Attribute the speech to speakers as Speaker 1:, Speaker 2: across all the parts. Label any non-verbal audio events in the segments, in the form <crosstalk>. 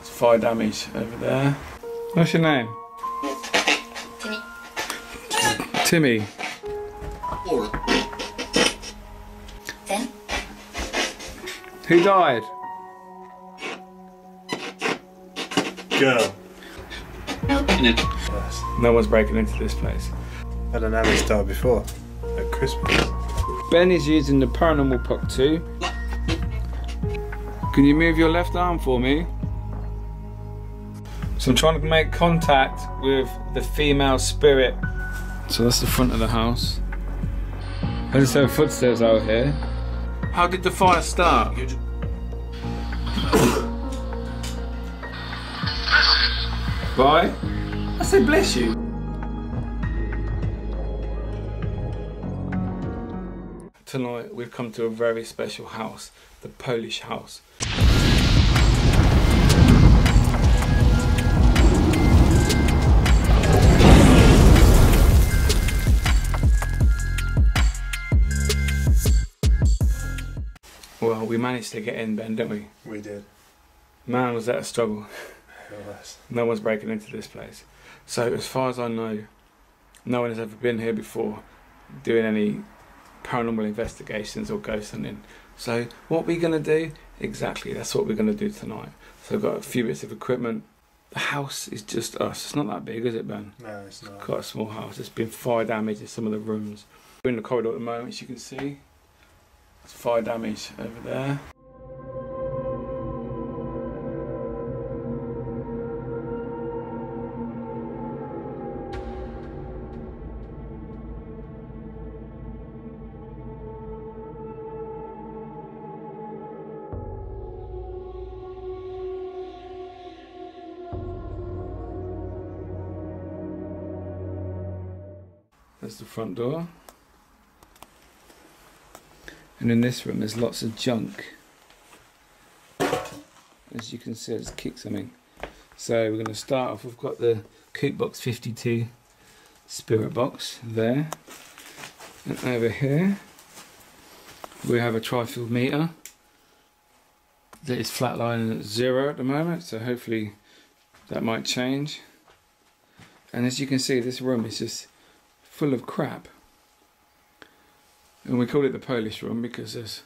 Speaker 1: It's fire damage over there. What's your name?
Speaker 2: Timmy.
Speaker 1: Timmy.
Speaker 2: Then?
Speaker 1: Who died?
Speaker 3: Girl.
Speaker 1: No one's breaking into this place.
Speaker 3: I don't know it's died before. At Christmas.
Speaker 1: Ben is using the Paranormal Puck 2. Can you move your left arm for me? So I'm trying to make contact with the female spirit. So that's the front of the house. I just heard footsteps out here. How did the fire start? Bye. I say bless you. Tonight we've come to a very special house, the Polish house. We managed to get in, Ben, didn't we?
Speaker 3: We did.
Speaker 1: Man, was that a struggle.
Speaker 3: It was.
Speaker 1: No one's breaking into this place. So, as far as I know, no one has ever been here before doing any paranormal investigations or ghost hunting. So, what we're going to do? Exactly, that's what we're going to do tonight. So, I've got a few bits of equipment. The house is just us. It's not that big, is it, Ben?
Speaker 3: No, it's not.
Speaker 1: Quite a small house. There's been fire damage in some of the rooms. We're in the corridor at the moment, as you can see. There's fire damage over there. There's the front door. And in this room, there's lots of junk. As you can see, it's kicked something. So we're going to start off. We've got the Coop Box 52 Spirit Box there. And over here, we have a tri-field meter that is flatlining at zero at the moment. So hopefully that might change. And as you can see, this room is just full of crap. And we call it the Polish room because there's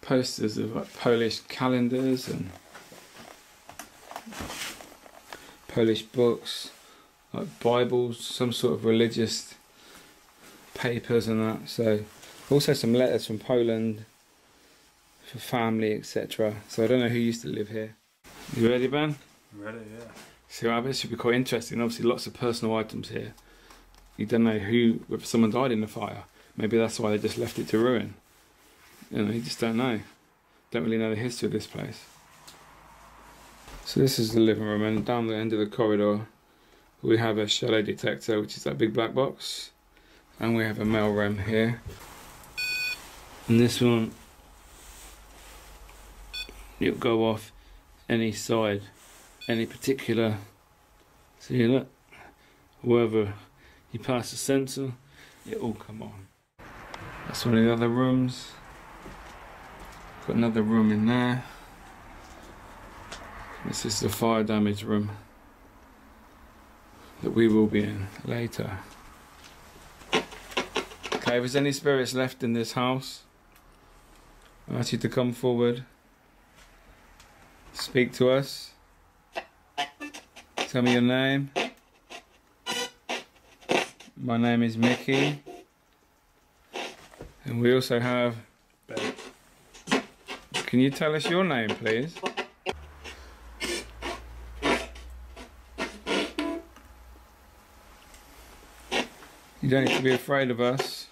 Speaker 1: posters of like Polish calendars and Polish books, like Bibles, some sort of religious papers and that. So also some letters from Poland for family, etc. So I don't know who used to live here. You ready, Ben?
Speaker 3: Ready, yeah.
Speaker 1: So I bet it should be quite interesting. Obviously, lots of personal items here. You don't know who, if someone died in the fire. Maybe that's why they just left it to ruin. You know, you just don't know. Don't really know the history of this place. So this is the living room, and down the end of the corridor, we have a shadow detector, which is that big black box, and we have a mail room here. And this one, it'll go off any side, any particular. See look, wherever you pass the sensor, it all come on. That's one of the other rooms. Got another room in there. This is the fire damage room that we will be in later. Okay, if there's any spirits left in this house, I ask you to come forward, speak to us, tell me your name. My name is Miki. And we also have.
Speaker 3: Ben.
Speaker 1: Can you tell us your name, please? You don't need to be afraid of us.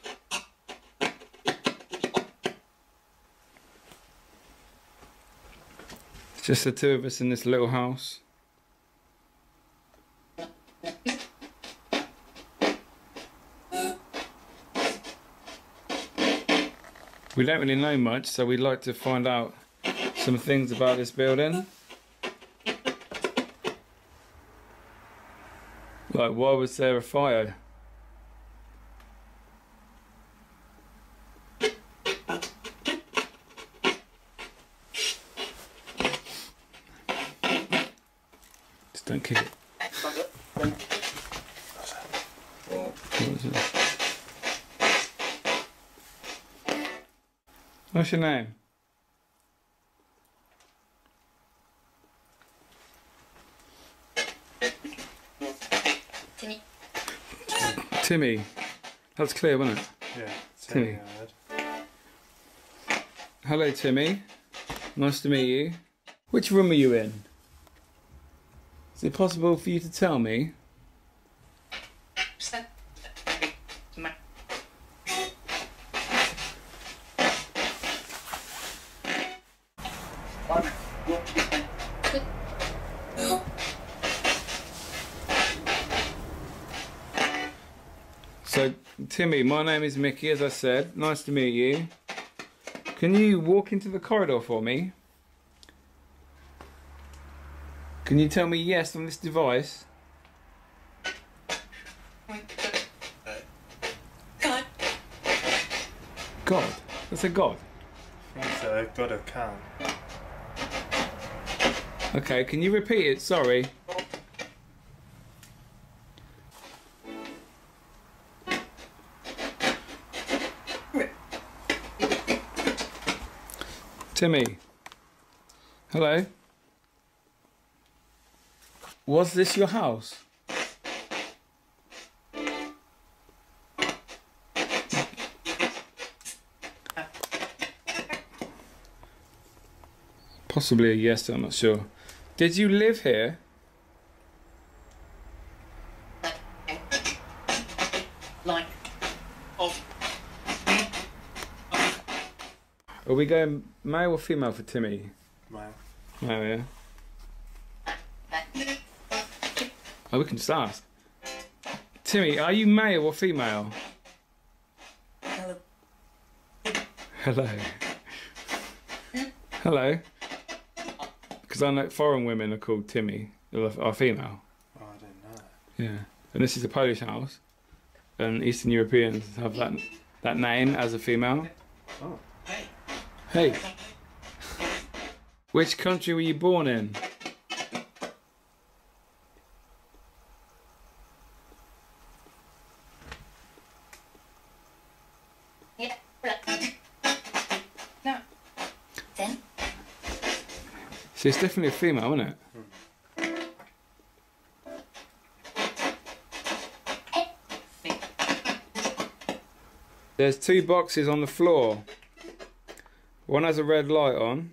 Speaker 1: It's just the two of us in this little house. We don't really know much, so we'd like to find out some things about this building. Like, why was there a fire? Just don't kick it. What's your name?
Speaker 2: Timmy.
Speaker 1: Timmy. That's clear, wasn't it?
Speaker 3: Yeah.
Speaker 1: Timmy.
Speaker 3: I heard.
Speaker 1: Hello, Timmy. Nice to meet you. Which room are you in? Is it possible for you to tell me? So, Timmy, my name is Miki, as I said. Nice to meet you. Can you walk into the corridor for me? Can you tell me yes on this device?
Speaker 2: God.
Speaker 1: God. That's a God.
Speaker 3: I think so. Got a count.
Speaker 1: Okay, can you repeat it? Sorry. Timmy. Hello. Was this your house? Possibly a yes, I'm not sure. Did you live here?
Speaker 2: Like. Of.
Speaker 1: Are we going male or female for Timmy?
Speaker 3: Wow.
Speaker 1: Male, yeah. Oh, we can just ask. Timmy, are you male or female?
Speaker 2: Hello.
Speaker 1: Hello. Hello. Because I know foreign women are called Timmy, are female.
Speaker 3: Oh, I didn't know.
Speaker 1: Yeah. And this is a Polish house. And Eastern Europeans have that that name as a female.
Speaker 3: Oh.
Speaker 1: Hey. Hey. Which country were you born in? It's definitely a female, isn't it? There's two boxes on the floor. One has a red light on.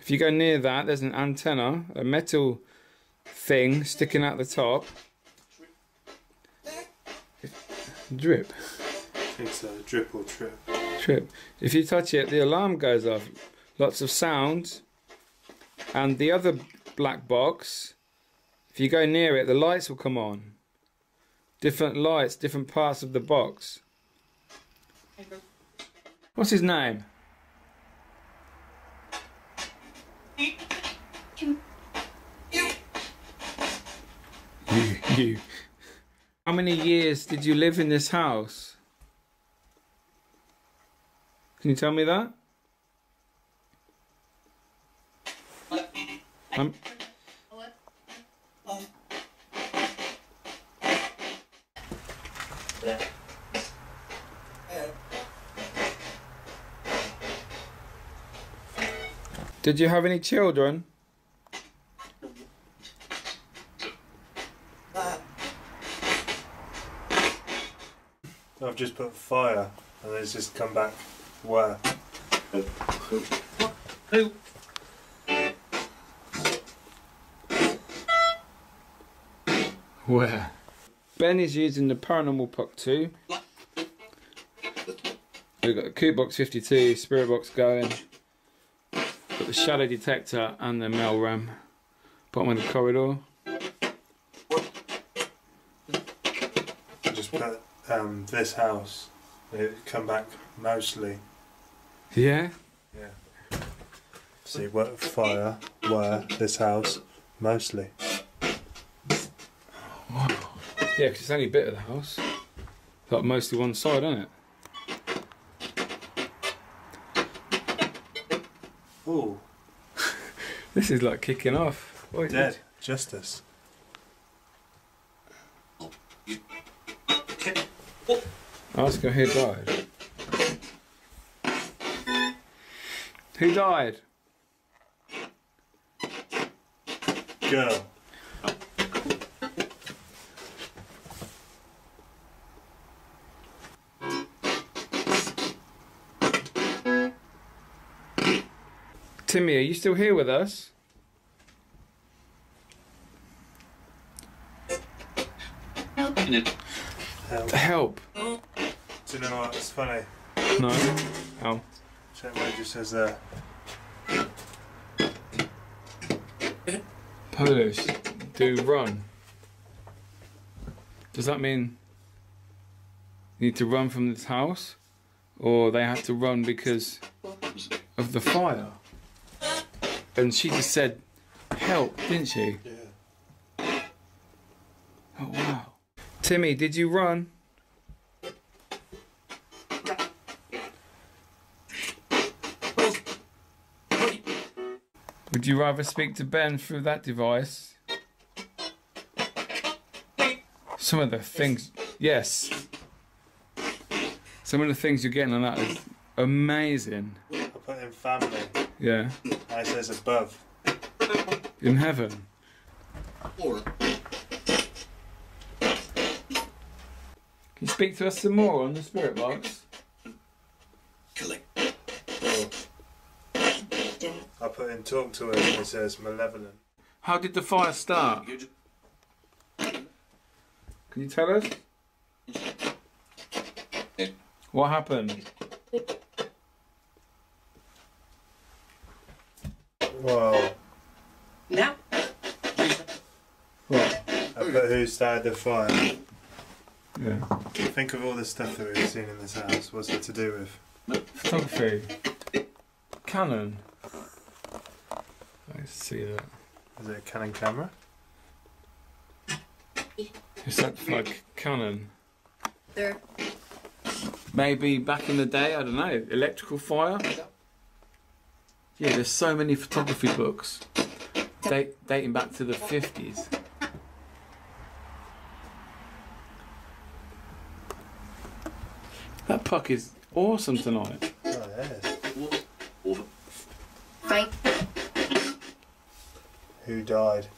Speaker 1: If you go near that, there's an antenna, a metal thing sticking out the top. Drip.
Speaker 3: I think so. Drip or trip.
Speaker 1: trip. If you touch it, the alarm goes off. Lots of sound. And the other black box, if you go near it, the lights will come on. Different lights, different parts of the box. What's his name? You, <laughs> you. How many years did you live in this house? Can you tell me that? Um, did you have any children?
Speaker 3: I've just put fire and it's just come back. Where?
Speaker 1: Where? Ben is using the Paranormal Puck 2. We've got the Coop Box 52, Spirit Box going. Got the Shadow Detector and the Mail Ram. Bottom of the corridor.
Speaker 3: I just put um, this house. It come back mostly.
Speaker 1: Yeah?
Speaker 3: Yeah. See what fire? Where? This house mostly.
Speaker 1: Yeah, because it's only a bit of the house. Like mostly one side, isn't it?
Speaker 3: Oh. <laughs>
Speaker 1: This is like kicking off. Oi,
Speaker 3: Dead. Justice.
Speaker 1: Ask her who died. Who died?
Speaker 3: Girl.
Speaker 1: Timmy, are you still here with us?
Speaker 3: Um,
Speaker 1: Help.
Speaker 3: do you know what? It's funny.
Speaker 1: No. Oh.
Speaker 3: Check what it just says there.
Speaker 1: Polish. Do run. Does that mean you need to run from this house? Or they had to run because of the fire? And she just said, help, didn't she?
Speaker 3: Yeah.
Speaker 1: Oh, wow. Timmy, did you run? Would you rather speak to Ben through that device? Some of the things, yes. Some of the things you're getting on that is amazing.
Speaker 3: I put in family.
Speaker 1: Yeah,
Speaker 3: And it says above.
Speaker 1: in heaven.
Speaker 4: Or
Speaker 1: Can you speak to us some more on the spirit box?
Speaker 4: collect.
Speaker 3: Oh. I put in talk to her and it says malevolent.
Speaker 1: How did the fire start? Can you tell us? What happened?
Speaker 3: Whoa.
Speaker 2: Now,
Speaker 1: What?
Speaker 3: I put who started the fire.
Speaker 1: Yeah.
Speaker 3: Think of all the stuff that we've seen in this house. What's it to do with?
Speaker 1: Photography. Canon. I see that.
Speaker 3: Is it a Canon camera?
Speaker 1: Is that like Canon.
Speaker 2: there.
Speaker 1: Maybe back in the day, I don't know, electrical fire. Yeah, there's so many photography books date, dating back to the 50s. That puck is awesome tonight.
Speaker 3: Oh, yes.
Speaker 4: over.
Speaker 3: Who died?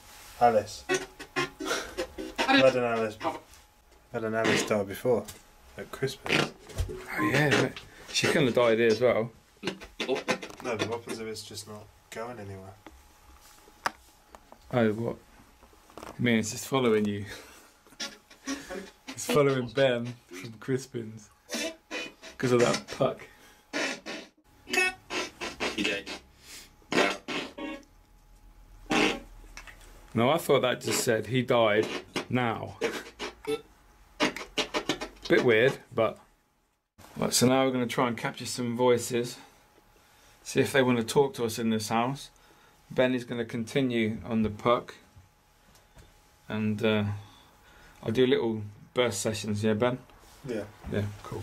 Speaker 3: Alice. Had an Alice. Had an Alice die before at Christmas.
Speaker 1: Oh yeah, she couldn't have died here as well.
Speaker 3: No, what happens if it's just not going anywhere?
Speaker 1: Oh, what? You mean it's just following you? it's following Ben from Crispin's because of that puck. No, I thought that just said he died now. Bit weird, but. Right, so now we're going to try and capture some voices. See if they want to talk to us in this house. Ben is going to continue on the puck. And uh, I'll do little burst sessions, yeah, Ben?
Speaker 3: Yeah.
Speaker 1: Yeah, cool.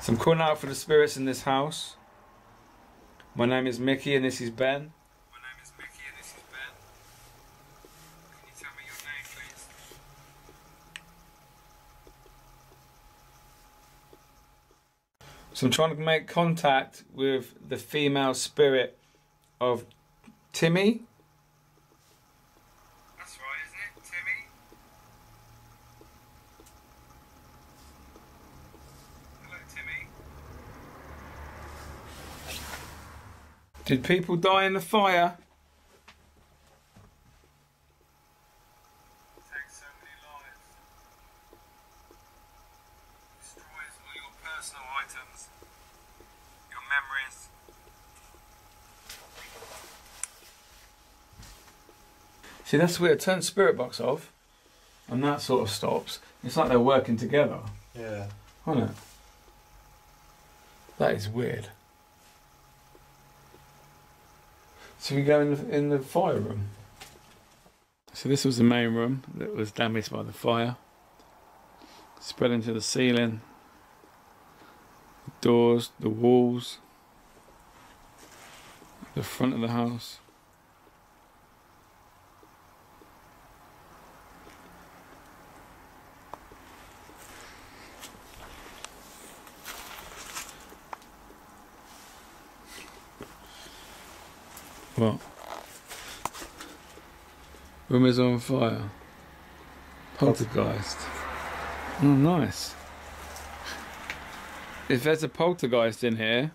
Speaker 1: So I'm calling out for the spirits in this house. My name is Miki and this is Ben. My name is Miki and this is Ben. Can you tell me your name, please? So I'm trying to make contact with the female spirit of Timmy. That's right, isn't it? Timmy? Hello, Timmy. Did people die in the fire? Takes so many lives. Destroys all your personal items, your memories. See, that's weird. Turn spirit box off, and that sort of stops. It's like they're working together.
Speaker 3: Yeah.
Speaker 1: Isn't it? That is weird. So we go in the, in the fire room. So this was the main room that was damaged by the fire. Spread into the ceiling, the doors, the walls. The front of the house. What? Room is on fire. Poltergeist. Oh, nice. If there's a poltergeist in here,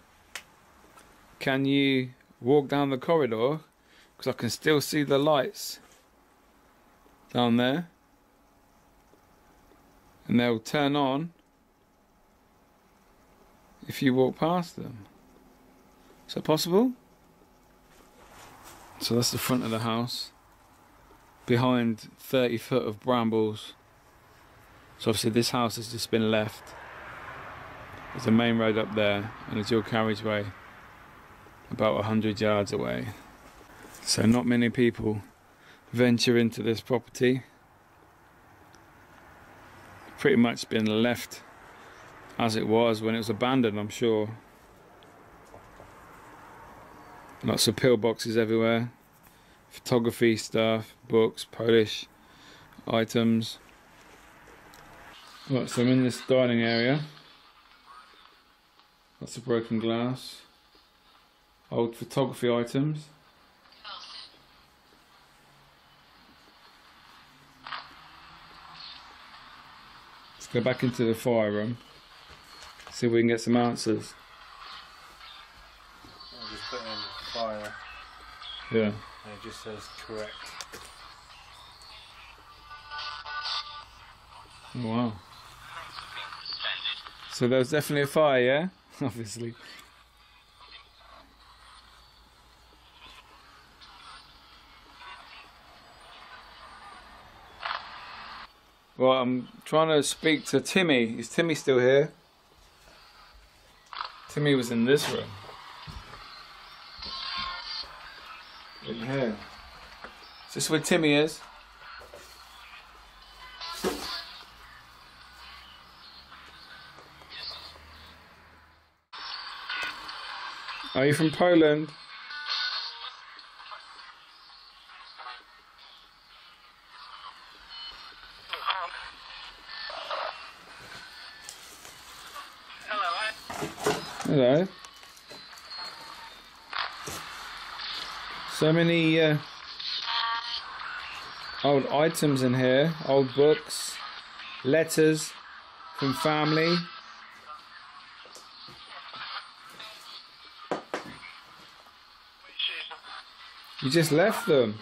Speaker 1: can you walk down the corridor? Because I can still see the lights down there. And they'll turn on if you walk past them. Is that possible? So that's the front of the house. Behind 30 foot of brambles. So obviously this house has just been left. There's a main road up there and a dual carriageway about 100 yards away. So not many people venture into this property. Pretty much been left as it was when it was abandoned, I'm sure. Lots of pillboxes everywhere. Photography stuff, books, Polish items. Right, so I'm in this dining area. Lots of broken glass. Old photography items. Let's go back into the fire room. See if we can get some answers. Yeah.
Speaker 3: and it just says correct.
Speaker 1: Wow. So there was definitely a fire, yeah? <laughs> Obviously. Well, I'm trying to speak to Timmy. Is Timmy still here? Timmy was in this room. Is this where Timmy is? Are you from Poland? Hello. So many uh, old items in here, old books, letters from family. You just left them.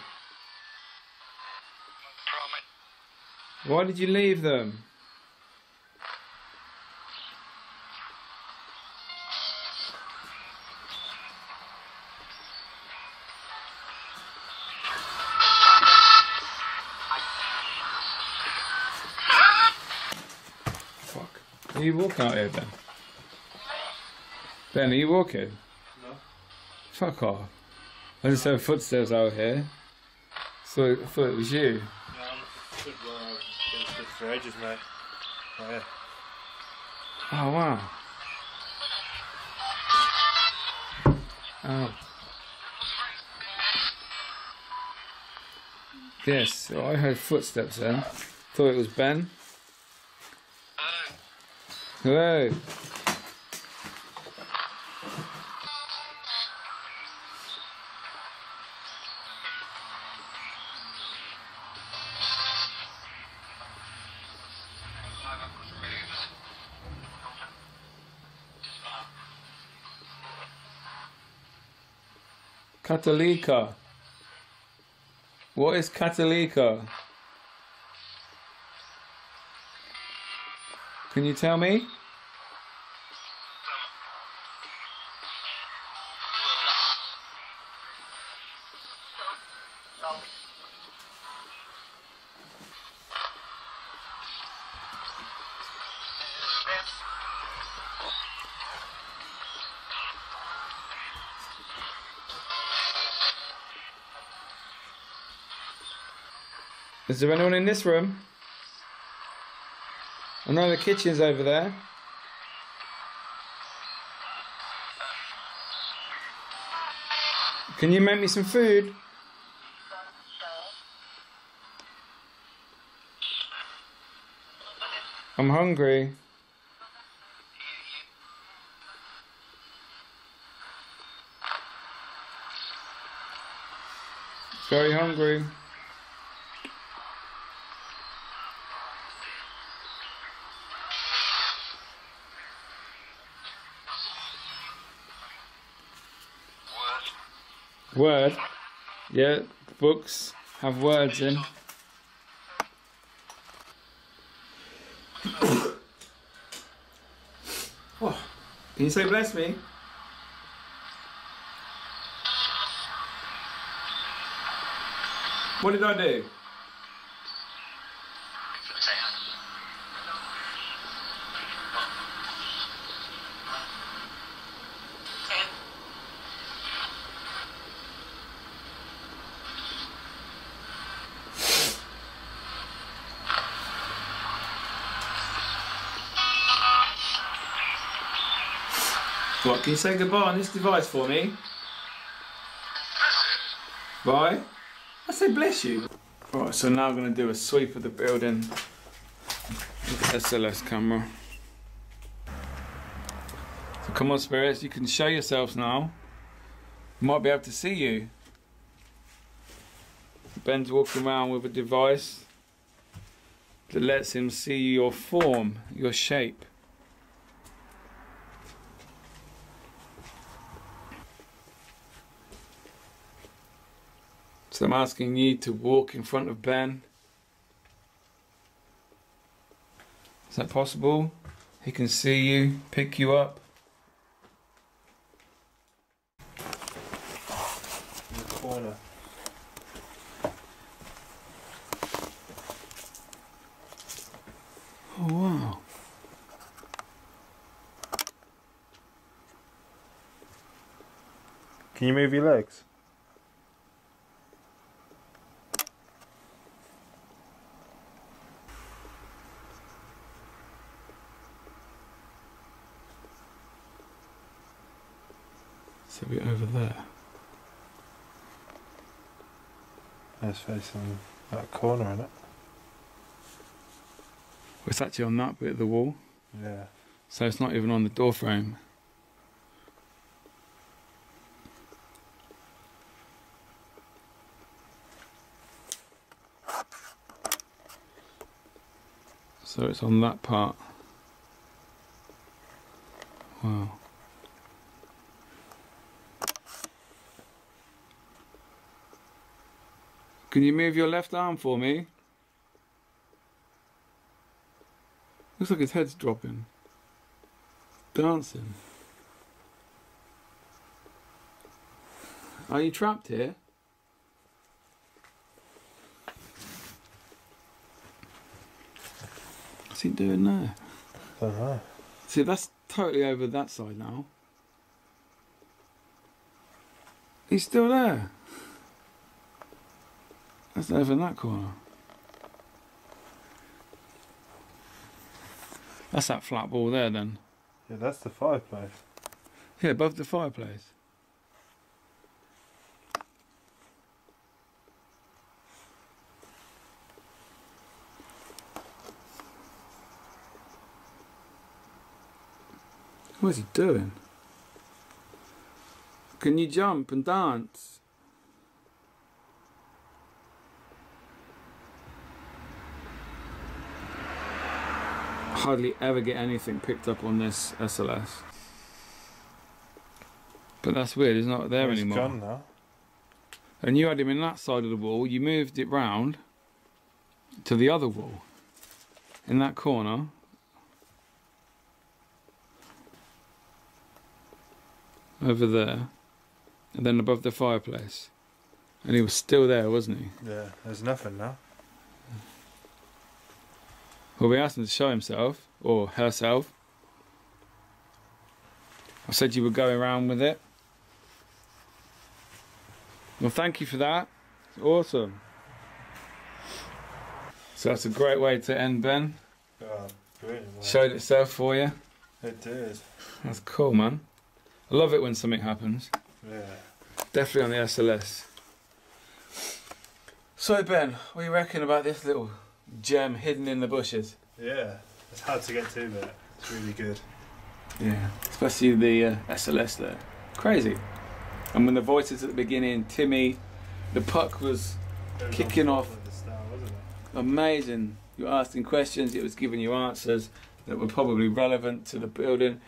Speaker 1: Why did you leave them? You walking out here, Ben? Ben, are you walking?
Speaker 3: No.
Speaker 1: Fuck off. I just heard footsteps out here. So I thought it was you.
Speaker 3: Yeah, I'm stood where I've been for ages, mate. Oh, yeah.
Speaker 1: Oh wow. Oh. Yes, I heard footsteps then. Thought it was Ben. Hello. Katolika. What is Katolika? Can you tell me? Is there anyone in this room? I know the kitchen's over there. Can you make me some food? I'm hungry. Very hungry. Word. Yeah, books have words in. oh, can you say bless me? What did I do? What, can you say goodbye on this device for me? Bye. I said bless you. Right, so now I'm going to do a sweep of the building with the SLS camera. So come on spirits, you can show yourselves now. Might be able to see you. Ben's walking around with a device that lets him see your form, your shape. So I'm asking you to walk in front of Ben. Is that possible? He can see you, pick you up.
Speaker 3: In the corner.
Speaker 1: Oh wow.
Speaker 3: Can you move your legs?
Speaker 1: So we're over there.
Speaker 3: That's facing that corner, isn't it?
Speaker 1: It's actually on that bit of the wall,
Speaker 3: Yeah.
Speaker 1: so it's not even on the door frame. So it's on that part. Wow. Can you move your left arm for me? Looks like his head's dropping. Dancing. Are you trapped here? What's he doing there?
Speaker 3: Don't know.
Speaker 1: See, that's totally over that side now. He's still there. That's over in that corner. That's that flat wall there then.
Speaker 3: Yeah, that's the fireplace.
Speaker 1: Yeah, above the fireplace. What is he doing? Can you jump and dance? Hardly ever get anything picked up on this SLS. But that's weird, he's not there anymore.
Speaker 3: gone now.
Speaker 1: And you had him in that side of the wall, you moved it round to the other wall. In that corner. Over there. And then above the fireplace. And he was still there, wasn't he?
Speaker 3: Yeah, there's nothing now.
Speaker 1: Well, we asked him to show himself, or herself. I said you would go around with it. Well, thank you for that. It's awesome. So that's a great way to end, Ben.
Speaker 3: Oh, brilliant.
Speaker 1: Showed itself for you.
Speaker 3: It did.
Speaker 1: That's cool, man. I love it when something happens.
Speaker 3: Yeah.
Speaker 1: Definitely on the SLS. So Ben, what do you reckon about this little gem hidden in the bushes?
Speaker 3: Yeah, it's hard to get to, but it's really good.
Speaker 1: Yeah, especially the uh, SLS there. Crazy. And when the voices at the beginning, Timmy, the puck was
Speaker 3: was
Speaker 1: Kicking off.
Speaker 3: top style, wasn't it?
Speaker 1: amazing. You were asking questions, it was giving you answers that were probably relevant to the building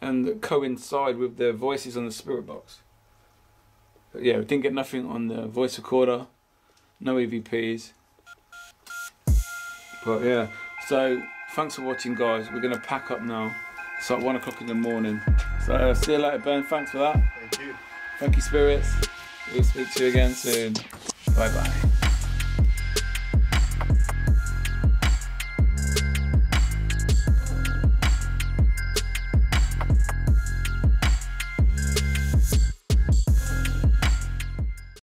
Speaker 1: and that coincide with the voices on the spirit box. But yeah, we didn't get nothing on the voice recorder, no EVPs. But yeah, so thanks for watching, guys. We're gonna pack up now. It's like one o'clock in the morning. So uh, see you later, Ben. Thanks for that.
Speaker 3: Thank you.
Speaker 1: Thank you, spirits. We'll speak to you again soon. Bye bye.